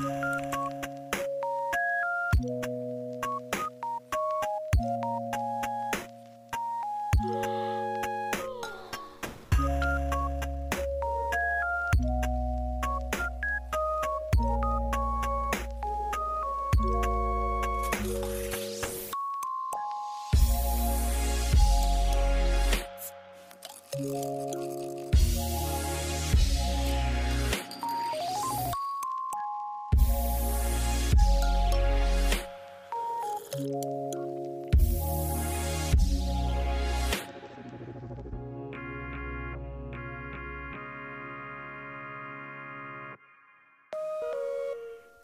Yeah.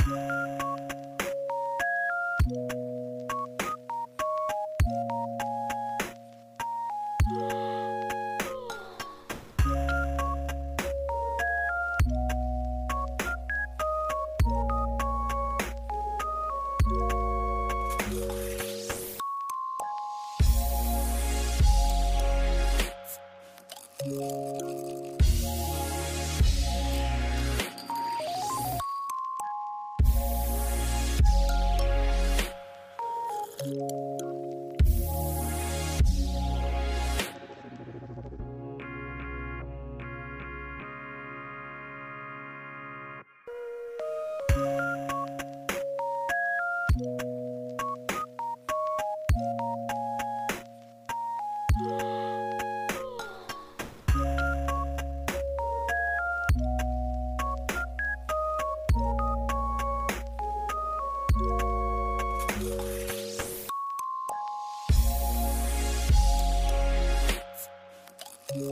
Música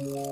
you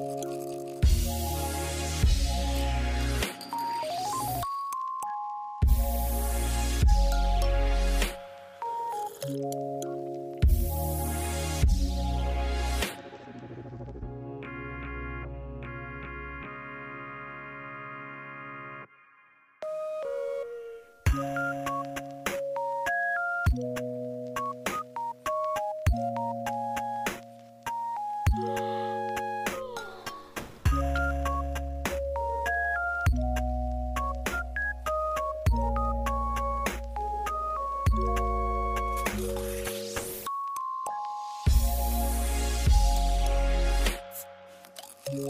Yeah.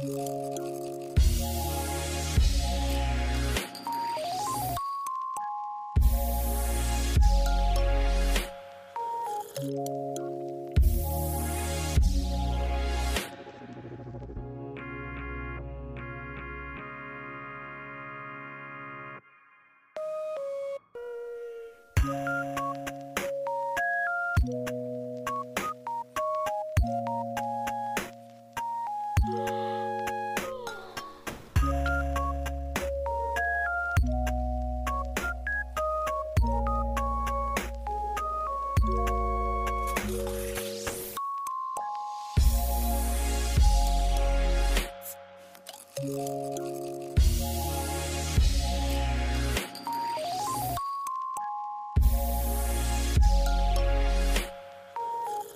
Yeah.